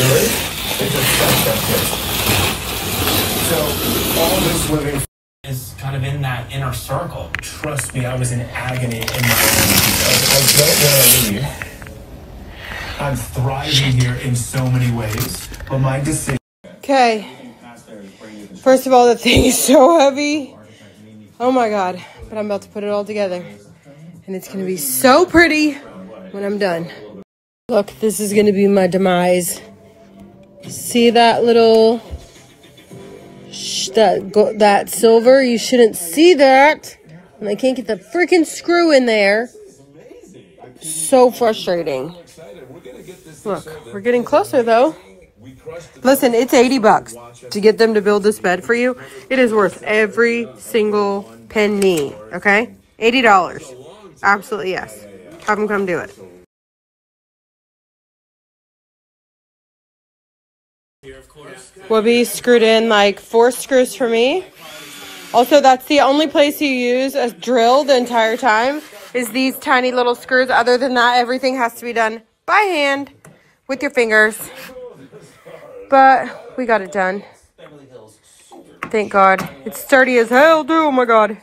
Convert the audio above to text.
A step So all this living is kind of in that inner circle. Trust me, I was in agony in my I don't want to leave. I'm thriving here in so many ways, but my decision. Okay. First of all, the thing is so heavy. Oh my god. But I'm about to put it all together. And it's going to be so pretty when I'm done. Look, this is going to be my demise. See that little that go, that silver? You shouldn't see that. And I can't get the freaking screw in there. So frustrating. Look, we're getting closer though. Listen, it's 80 bucks to get them to build this bed for you. It is worth every single penny, okay? $80. Absolutely yes. Have them come do it. Whoopi screwed in like four screws for me. Also, that's the only place you use a drill the entire time is these tiny little screws. Other than that, everything has to be done by hand with your fingers. But we got it done. Thank God. It's sturdy as hell, too. Oh my God.